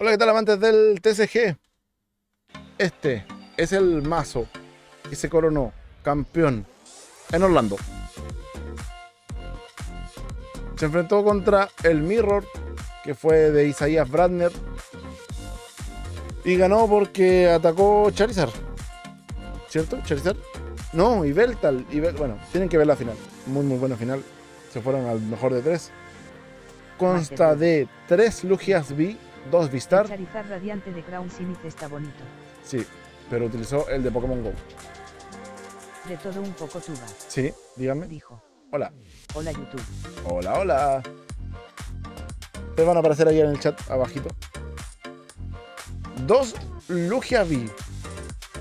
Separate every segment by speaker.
Speaker 1: Hola, ¿qué tal amantes del TCG? Este es el mazo que se coronó campeón en Orlando. Se enfrentó contra el Mirror, que fue de Isaías Bradner. Y ganó porque atacó Charizard. ¿Cierto? ¿Charizard? No, y Beltal. Y bueno, tienen que ver la final. Muy, muy buena final. Se fueron al mejor de tres. Consta de tres Lugias V, dos Vistar.
Speaker 2: Charizard radiante de Crown Sinith está bonito.
Speaker 1: Sí, pero utilizó el de Pokémon Go.
Speaker 2: De todo un poco tuba.
Speaker 1: Sí, dígame.
Speaker 2: Dijo.
Speaker 1: Hola.
Speaker 2: Hola YouTube.
Speaker 1: Hola, hola. Te van a aparecer ahí en el chat abajito. Dos Lugia V.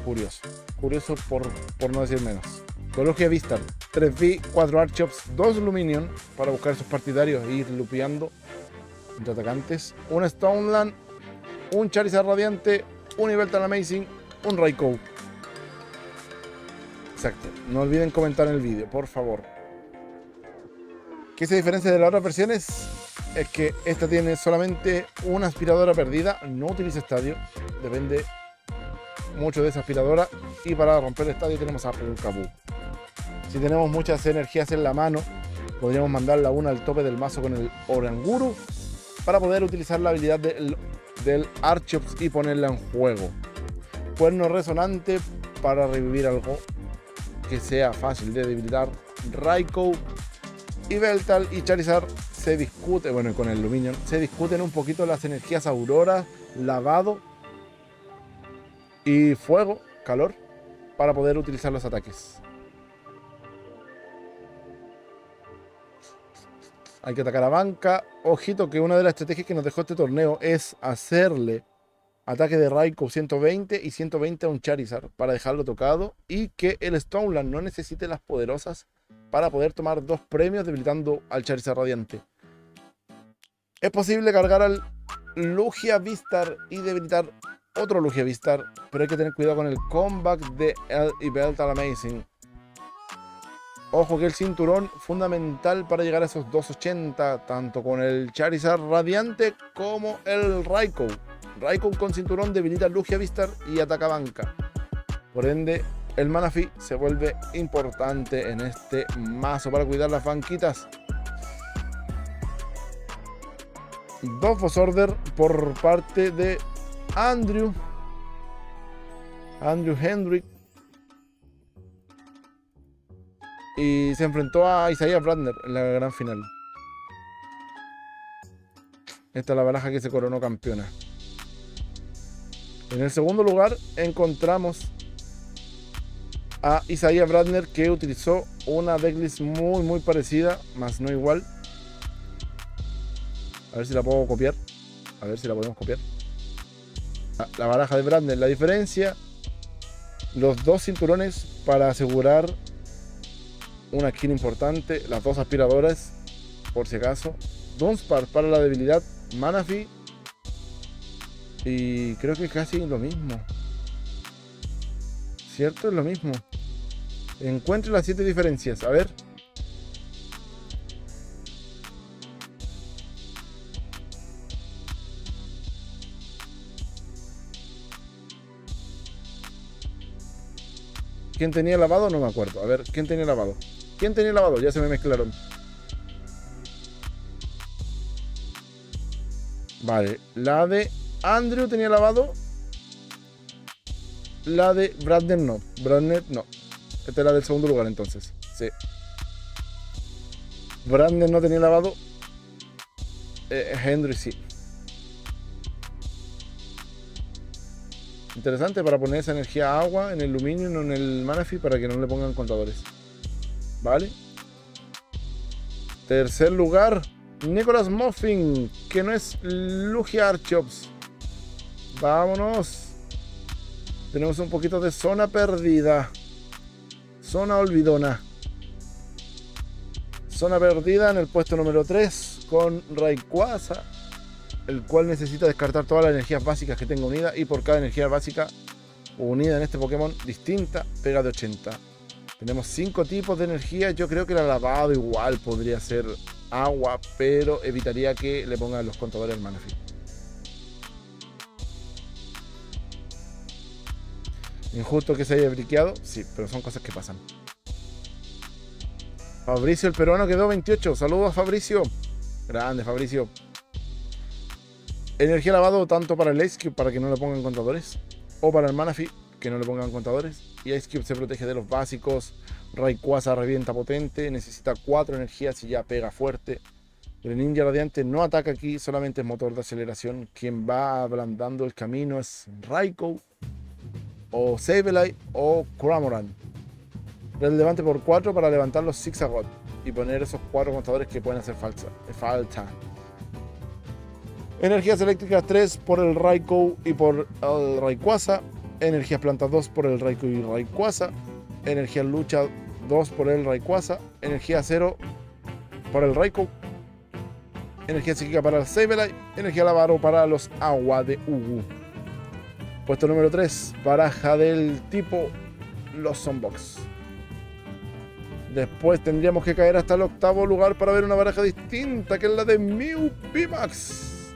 Speaker 1: Curioso. Curioso por, por no decir menos. Dos Lugia Vistar. 3V, 4 Archops, 2 Luminion para buscar sus partidarios e ir lupeando entre atacantes. Un Stoneland, un Charizard Radiante, un Yveltal Amazing, un Raikou. Exacto. No olviden comentar en el vídeo, por favor. ¿Qué se diferencia de las otras versiones? Es que esta tiene solamente una aspiradora perdida, no utiliza estadio, depende mucho de esa aspiradora. Y para romper el estadio tenemos a Kabu. Si tenemos muchas energías en la mano, podríamos mandarla una al tope del mazo con el Oranguru para poder utilizar la habilidad del, del y ponerla en juego. Cuerno resonante para revivir algo que sea fácil de debilitar. Raikou y Beltal y Charizard se discute, bueno, con el Luminion, se discuten un poquito las energías Aurora, lavado y fuego, calor, para poder utilizar los ataques. Hay que atacar a banca. Ojito que una de las estrategias que nos dejó este torneo es hacerle ataque de Raikou 120 y 120 a un Charizard para dejarlo tocado y que el Stoneland no necesite las poderosas para poder tomar dos premios debilitando al Charizard Radiante. Es posible cargar al Lugia Vistar y debilitar otro Lugia Vistar, pero hay que tener cuidado con el comeback de El y Beltal Amazing. Ojo que el cinturón fundamental para llegar a esos 280, tanto con el Charizard Radiante como el Raikou. Raikou con cinturón debilita Lugia Vistar y ataca banca. Por ende, el Manaphy se vuelve importante en este mazo para cuidar las banquitas. Dos Boss Order por parte de Andrew. Andrew Hendrick. Y se enfrentó a Isaiah Bradner en la gran final. Esta es la baraja que se coronó campeona. En el segundo lugar encontramos a Isaiah Bradner que utilizó una decklist muy muy parecida, más no igual. A ver si la puedo copiar. A ver si la podemos copiar. La baraja de Bradner. La diferencia, los dos cinturones para asegurar una skin importante, las dos aspiradoras, por si acaso. Dunsparce para la debilidad, Manaphy y creo que casi lo mismo. ¿Cierto? Es lo mismo. Encuentre las siete diferencias. A ver. ¿Quién tenía lavado? No me acuerdo. A ver, ¿quién tenía lavado? ¿Quién tenía lavado? Ya se me mezclaron. Vale, la de Andrew tenía lavado. La de Bradner no. Bradner no. Esta es la del segundo lugar entonces. Sí. Bradner no tenía lavado. Eh, Henry sí. Interesante para poner esa energía agua en el aluminio, no en el Manaphy, para que no le pongan contadores. ¿Vale? Tercer lugar, Nicholas Muffin, que no es Lugia Archops. Vámonos. Tenemos un poquito de zona perdida. Zona olvidona. Zona perdida en el puesto número 3 con Rayquaza, el cual necesita descartar todas las energías básicas que tenga unida y por cada energía básica unida en este Pokémon distinta pega de 80. Tenemos cinco tipos de energía. Yo creo que el lavado igual podría ser agua, pero evitaría que le pongan los contadores al manafil. Injusto que se haya briqueado, sí, pero son cosas que pasan. Fabricio el peruano quedó 28. Saludos Fabricio. Grande Fabricio. Energía lavado tanto para el Ace que para que no le pongan contadores. O para el Manafi que no le pongan contadores. Y Ice Cube se protege de los básicos. Rayquaza revienta potente. Necesita 4 energías y ya pega fuerte. El ninja radiante no ataca aquí, solamente es motor de aceleración. Quien va ablandando el camino es Raikou, o Sableye, o Cramoran. Relevante por 4 para levantar los Zigzagot y poner esos 4 contadores que pueden hacer falsa, falta. Energías eléctricas 3 por el Raikou y por el Rayquaza. Energías plantas 2 por el Raikou y Rayquaza. Energía lucha 2 por el Rayquaza. Energía 0 por el Raikou energía psíquica para el Sableye, energía Lavaro para los Agua de Ugu. Puesto número 3, baraja del tipo los Zombox. Después tendríamos que caer hasta el octavo lugar para ver una baraja distinta, que es la de Mew VMAX.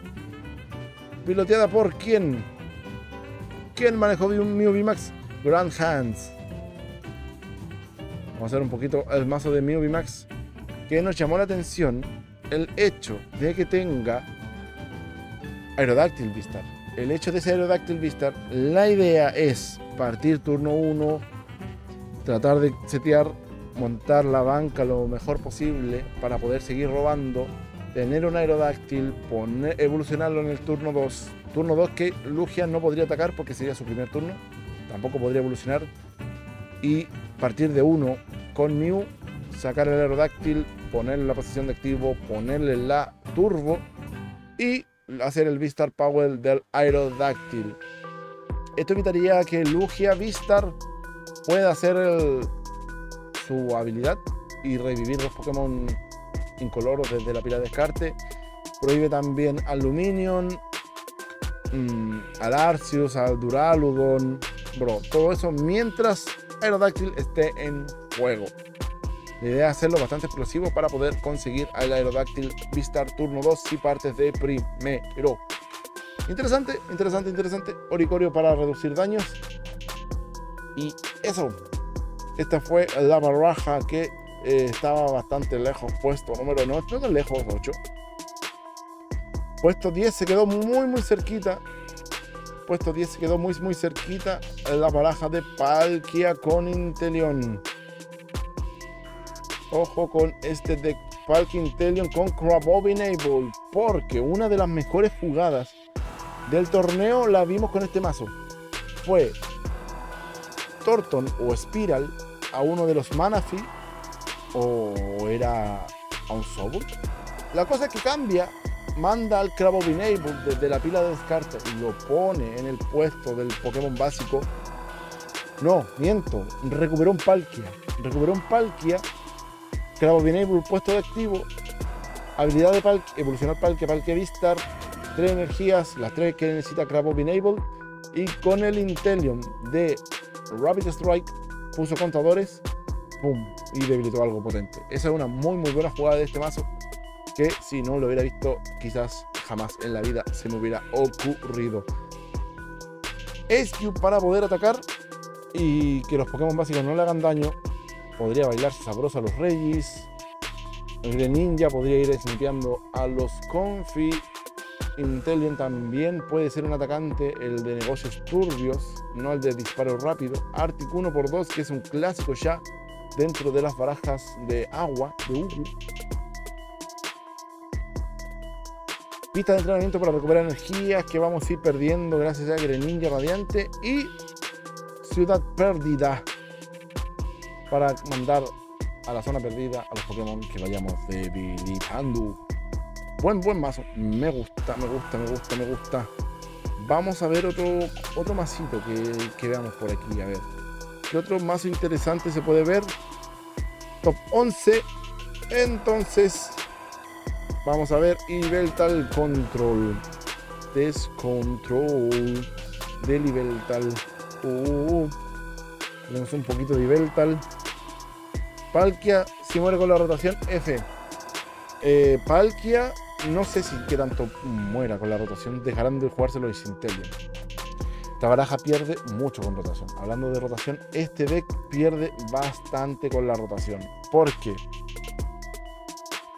Speaker 1: Piloteada por quién? ¿Quién manejó Mew VMAX? Grand Hands. Vamos a ver un poquito el mazo de Mew VMAX. Que nos llamó la atención el hecho de que tenga Aerodactyl Vistar. El hecho de ese Aerodactyl Vistar, la idea es partir turno 1, tratar de setear, montar la banca lo mejor posible para poder seguir robando, tener un Aerodáctil, poner, evolucionarlo en el turno 2. Turno 2 que Lugia no podría atacar porque sería su primer turno, tampoco podría evolucionar. Y partir de 1 con Mew, sacar el Aerodáctil, ponerle la posición de activo, ponerle la turbo y hacer el Vistar Power del Aerodactyl. Esto evitaría que Lugia Vistar pueda hacer su habilidad y revivir los Pokémon incoloros desde la pila de descarte. Prohíbe también Aluminium, mmm, al Arceus, al Duraludon, bro, todo eso mientras Aerodactyl esté en juego. La idea es hacerlo bastante explosivo para poder conseguir al Aerodactyl Vistar turno 2 si partes de primero. Interesante, interesante, interesante. Oricorio para reducir daños. Y eso. Esta fue la barraja que eh, estaba bastante lejos. Puesto número 9, no lejos, 8. Puesto 10 se quedó muy, muy cerquita. Puesto 10 se quedó muy, muy cerquita. La baraja de Palkia con Intelion. Ojo con este de Falcon con Crabobinable, porque una de las mejores jugadas del torneo la vimos con este mazo. Fue Torton o Spiral a uno de los Manafi o era a un Sobur. La cosa que cambia, manda al Crabobinable desde la pila de descarte y lo pone en el puesto del Pokémon básico. No, miento, recuperó un Palkia. Recuperó un Palkia Crabobinable puesto de activo. Habilidad de Palk, evolucionar Palkia, Palkia Vistar. Tres energías, las tres que necesita Crabobinable. Y con el Intelion de Rabbit Strike puso contadores. Y debilitó algo potente. Esa es una muy muy buena jugada de este mazo. Que si no lo hubiera visto, quizás jamás en la vida se me hubiera ocurrido. SQ para poder atacar y que los Pokémon básicos no le hagan daño podría bailarse sabroso a los. El Greninja podría ir limpiando a los Confi. Intellion también puede ser un atacante, el de negocios turbios, no el de disparo rápido. Arctic 1x2, que es un clásico ya dentro de las barajas de agua de Ugu. Pista de entrenamiento para recuperar energías que vamos a ir perdiendo gracias a Greninja Radiante. Y Ciudad Perdida para mandar a la zona perdida a los Pokémon que vayamos debilitando. Buen, buen mazo. Me gusta, me gusta, me gusta, me gusta. Vamos a ver otro, otro masito que veamos por aquí. A ver. ¿Qué otro mazo interesante se puede ver? Top 11. Entonces, vamos a ver. Y Tal Control. Descontrol. De tal Uh, tenemos un poquito de Ibeltal. Palkia, si muere con la rotación, F. Eh, Palkia, no sé si que tanto muera con la rotación, dejarán de jugárselo y Sintellion. Esta baraja pierde mucho con rotación. Hablando de rotación, este deck pierde bastante con la rotación. Porque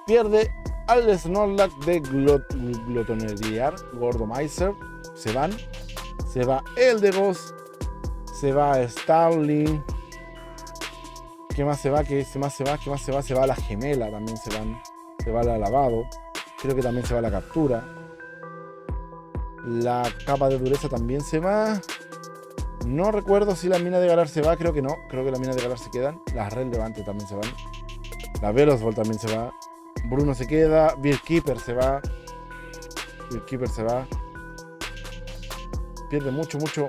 Speaker 1: pierde al Snorlax de Glot Glotoneriar, Gordomizer. Se van. Se va el de. Se va Starling. ¿Qué más se va? ¿Qué más se va? ¿Qué más se va? Se va la gemela también se van. Se va la lavado. Creo que también se va la captura. La capa de dureza también se va. No recuerdo si la mina de Galar se va, creo que no. Creo que la mina de Galar se quedan. Las relevantes también se van. La Velosball también se va. Bruno se queda. Keeper se va. Keeper se va. Pierde mucho, mucho.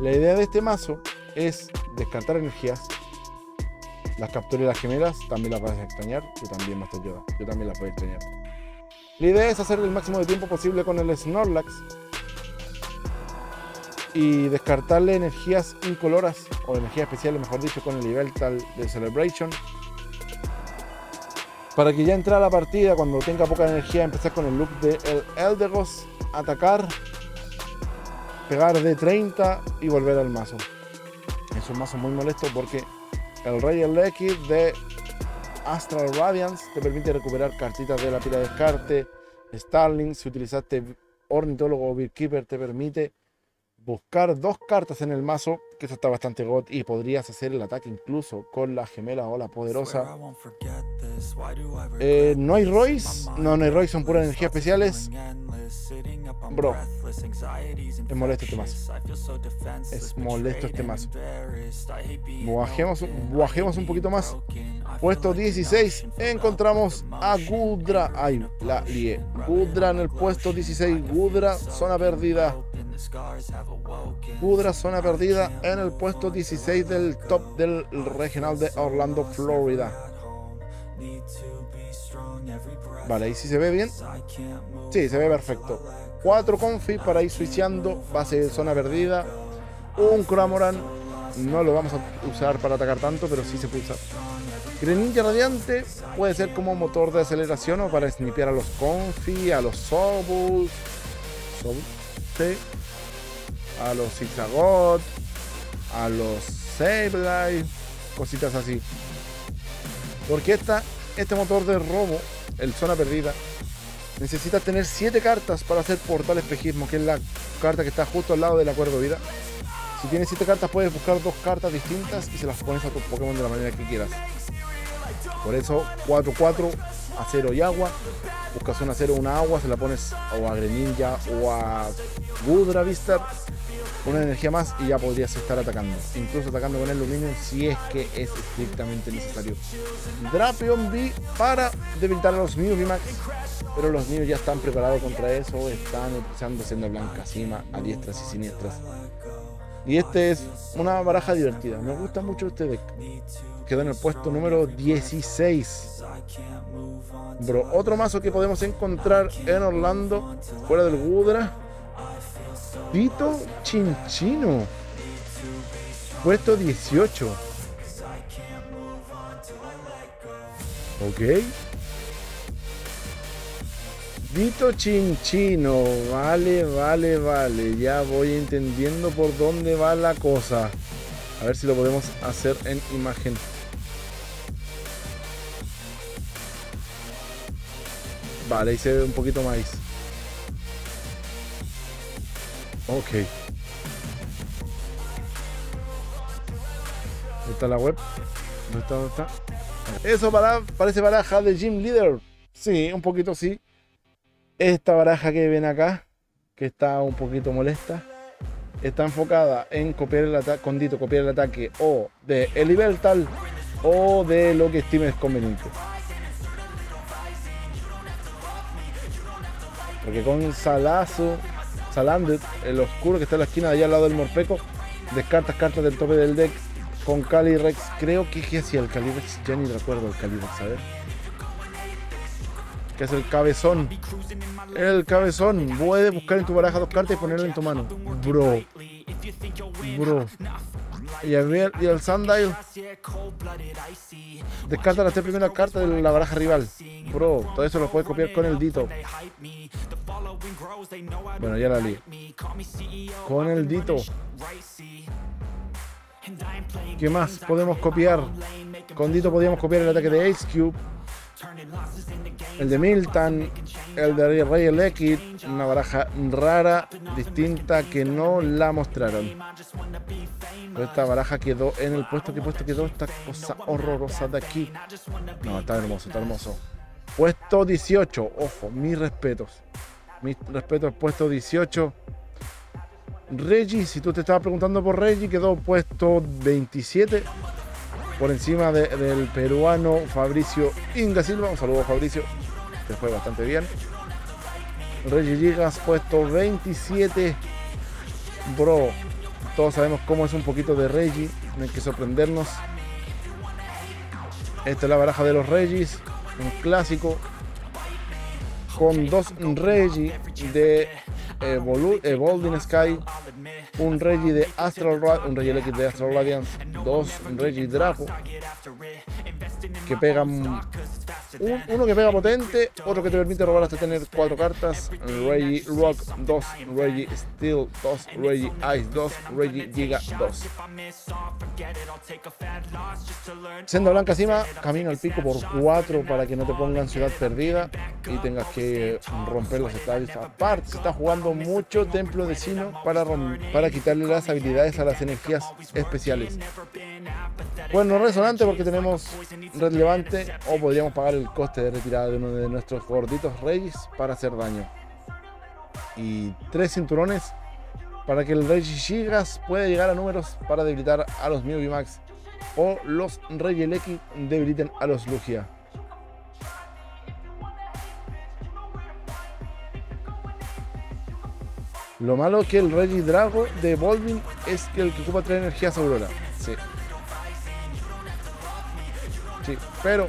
Speaker 1: La idea de este mazo es descartar energías. Las capturas y las gemelas también las vas a extrañar. Yo también, Master Yoda. Yo también las voy a extrañar. La idea es hacer el máximo de tiempo posible con el Snorlax y descartarle energías incoloras o energías especiales, mejor dicho, con el nivel tal de Celebration. Para que ya entre a la partida, cuando tenga poca energía, empezar con el loop de el Eldegoss, atacar, pegar de 30 y volver al mazo. Es un mazo muy molesto porque el Rey X de Astral Radiance te permite recuperar cartitas de la pila de descarte. Starling, si utilizaste Ornitólogo o Beekeeper, te permite buscar dos cartas en el mazo, que eso está bastante got, y podrías hacer el ataque incluso con la gemela o la poderosa. Eh, no hay Royce, no, no hay Royce, son puras energías especiales. Bro, es molesto este mazo. Es molesto este mazo. Bajemos, un poquito más. Puesto 16, encontramos a Gudra. Ay, la lié. Gudra en el puesto 16. Gudra, zona perdida. Gudra, zona perdida en el puesto 16 del top del regional de Orlando, Florida. Vale, ahí sí se ve bien. Sí, se ve perfecto. 4 confi para ir switchando. Base de zona perdida. Un Cramoran. No lo vamos a usar para atacar tanto, pero sí se puede usar. Greninja Radiante puede ser como motor de aceleración o para snipear a los Confi, a los Sobus, a los Zigzagot, a los Sableye, cositas así. Porque esta, este motor de robo, el zona perdida, necesita tener 7 cartas para hacer portal espejismo, que es la carta que está justo al lado del acuerdo vida. Si tienes 7 cartas puedes buscar dos cartas distintas y se las pones a tu Pokémon de la manera que quieras. Por eso 4-4, acero y agua. Buscas un acero, una agua, se la pones o a Greninja o a Gudra Vista. Una energía más y ya podrías estar atacando. Incluso atacando con el aluminio si es que es estrictamente necesario. Drapion B para debilitar a los Mew Max pero los niños ya están preparados contra eso, están utilizando siendo blanca cima a diestras y siniestras. Y este es una baraja divertida, me gusta mucho este deck. Quedó en el puesto número 16. Bro, otro mazo que podemos encontrar en Orlando, fuera del Gudra. Tito Chinchino. Puesto 18. Ok. Vito Chinchino, vale, vale, vale, ya voy entendiendo por dónde va la cosa. A ver si lo podemos hacer en imagen. Vale, ve un poquito más. Ok. ¿Dónde está la web? ¿Dónde está? ¿Dónde está? Eso para, parece baraja de Gym Leader. Sí, un poquito sí. Esta baraja que ven acá, que está un poquito molesta, está enfocada en copiar el ataque, con Dito copiar el ataque o de el nivel tal o de lo que estimes conveniente. Porque con Salazo, Salandet, el oscuro que está en la esquina de allá al lado del Morpeco, descartas cartas del tope del deck con Calyrex. Creo que es hacía el Calyrex, ya ni recuerdo el Calyrex, a ver que es el cabezón. El cabezón. Puedes buscar en tu baraja dos cartas y ponerla en tu mano. Bro. Bro. Y ver, y el Sundial. Descarta las tres primeras cartas de la baraja rival. Bro, todo eso lo puedes copiar con el Dito. Bueno, ya la li. Con el Dito. ¿Qué más podemos copiar? Con Dito podíamos copiar el ataque de Ace Cube. El de Milton, el de Rey Elekid, una baraja rara, distinta, que no la mostraron. esta baraja quedó en el puesto que puesto quedó esta cosa horrorosa de aquí. No, está hermoso, está hermoso. Puesto 18, ojo, mis respetos. Mis respetos, puesto 18. Reggie, si tú te estabas preguntando por Reggie, quedó puesto 27 por encima del peruano Fabricio Inga Silva. Un saludo Fabricio, fue bastante bien. Reggie Gigas puesto 27. Bro, todos sabemos cómo es un poquito de Reggie, no hay que sorprendernos. Esta es la baraja de los Regis, un clásico con dos Reggie de Evolving Sky, un Reggie de Astral un Reggie de Astral Radiance, dos Reggie Draco que pegan uno que pega potente, otro que te permite robar hasta tener cuatro cartas, Reggie Rock 2, Reggie Steel 2, Reggie Ice 2, Reggie Giga 2. Senda Blanca encima, camino al pico por 4 para que no te pongan ciudad perdida y tengas que romper los estadios. Aparte, se está jugando mucho Templo de Sino para, para quitarle las habilidades a las energías especiales. Bueno, resonante porque tenemos relevante o podríamos pagar el coste de retirada de uno de nuestros gorditos reyes para hacer daño. Y tres cinturones para que el Rey Gigas pueda llegar a números para debilitar a los Mew Max o los Reyes X debiliten a los Lugia. Lo malo que el Rey Drago de Volvin es que el que ocupa tres energías Aurora. Sí. Sí, pero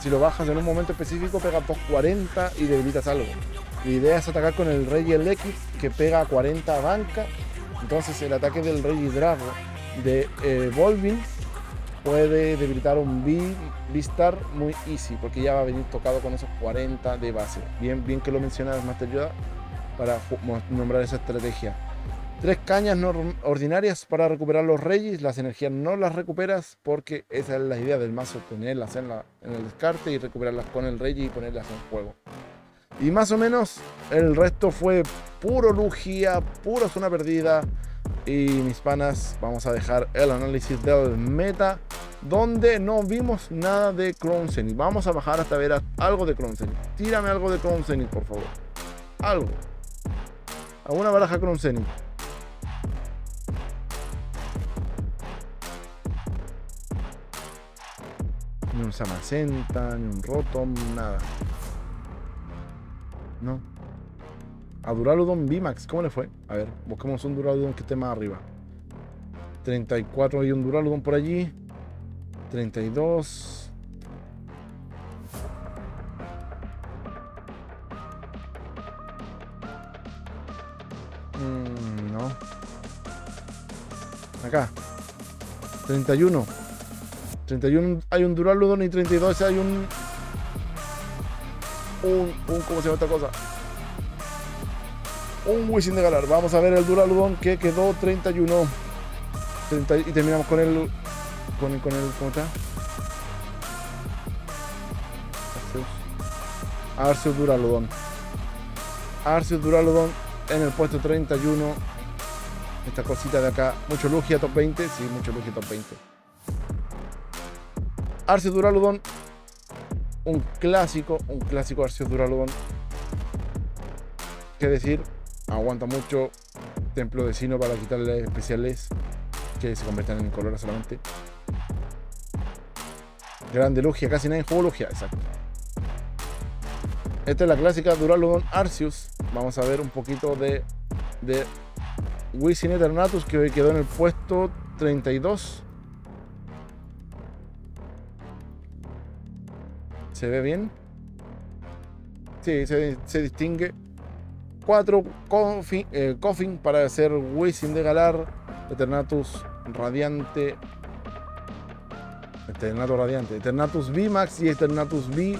Speaker 1: si lo bajas en un momento específico pega 240 y debilitas algo. La idea es atacar con el Rey X que pega 40 a banca. Entonces el ataque del Rey Drago de eh, Volvin puede debilitar un B-Star muy easy porque ya va a venir tocado con esos 40 de base. Bien, bien que lo mencionas Master Yoda para nombrar esa estrategia. Tres cañas no ordinarias para recuperar los reyes. Las energías no las recuperas porque esa es la idea del mazo, tenerlas en, el descarte y recuperarlas con el rey y ponerlas en juego. Y más o menos el resto fue puro Lugia, pura zona perdida. Y mis panas, vamos a dejar el análisis del meta, donde no vimos nada de Crown Vamos a bajar hasta ver algo de Crown Tírame algo de Crown por favor. Algo. Alguna baraja Crown un Samacenta, ni un Rotom, nada. No. A Duraludon VMAX, ¿cómo le fue? A ver, buscamos un Duraludon que esté más arriba. 34 y un Duraludon por allí. 32. Mm, no. Acá. 31. 31 hay un Duraludon y 32 hay un, un, un ¿cómo se llama esta cosa? Un Wisin de Galar. Vamos a ver el Duraludon que quedó 31. y terminamos con el con el, con el ¿cómo está? Arceus Duraludon. Arceus Duraludon en el puesto 31. Esta cosita de acá. Mucho Lugia top 20. Sí, mucho Lugia top 20. Arceus Duraludon, un clásico, un clásico Arceus Duraludon. Qué decir, aguanta mucho Templo de Sino para quitarle especiales que se conviertan en color solamente. Grande Lugia, casi nadie jugó Lugia, exacto. Esta es la clásica Duraludon Arceus. Vamos a ver un poquito de, de Wisin Eternatus que hoy quedó en el puesto 32. ¿Se ve bien? Sí, se, distingue. 4 Coffin, eh, Coffin para hacer Wizzing de Galar, Eternatus Radiante, Eternatus Radiante, Eternatus VMAX y Eternatus V,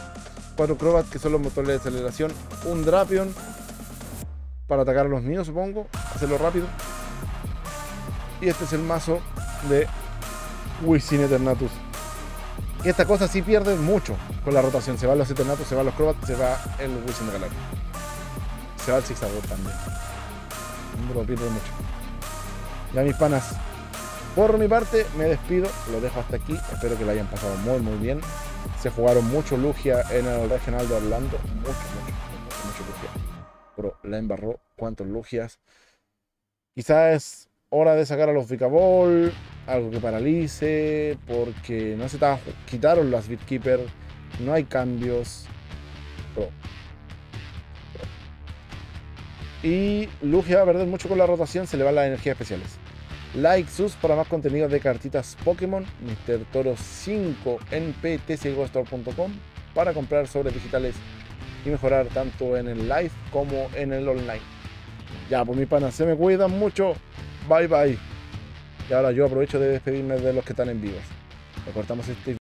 Speaker 1: 4 Crobat que son los motores de aceleración, un Drapion para atacar a los míos supongo, hacerlo rápido. Y este es el mazo de Wizzing Eternatus. Y esta cosa sí pierde mucho con la rotación. Se van los Eternatus, se van los Crobat, se va el Wizzing de Galar. Se va el Zigzagour también. Lo pierde mucho. Ya mis panas. Por mi parte me despido, lo dejo hasta aquí. Espero que lo hayan pasado muy muy bien. Se jugaron mucho Lugia en el regional de Orlando. Mucho, mucho, mucho, mucho Lugia. Pero la embarró. ¿Cuántos Lugias? Quizás hora de sacar a los Vicaball. Algo que paralice. Porque no se estaban. Quitaron las Bitkeeper. No hay cambios. Pero y Lugia va a perder mucho con la rotación, se le van las energías especiales. Like sus para más contenido de cartitas Pokémon, Mr. Toro 5 en ptcgostore.com para comprar sobres digitales y mejorar tanto en el live como en el online. Ya, pues mi pana, se me cuidan mucho. Bye bye. Y ahora yo aprovecho de despedirme de los que están en vivos. Recortamos este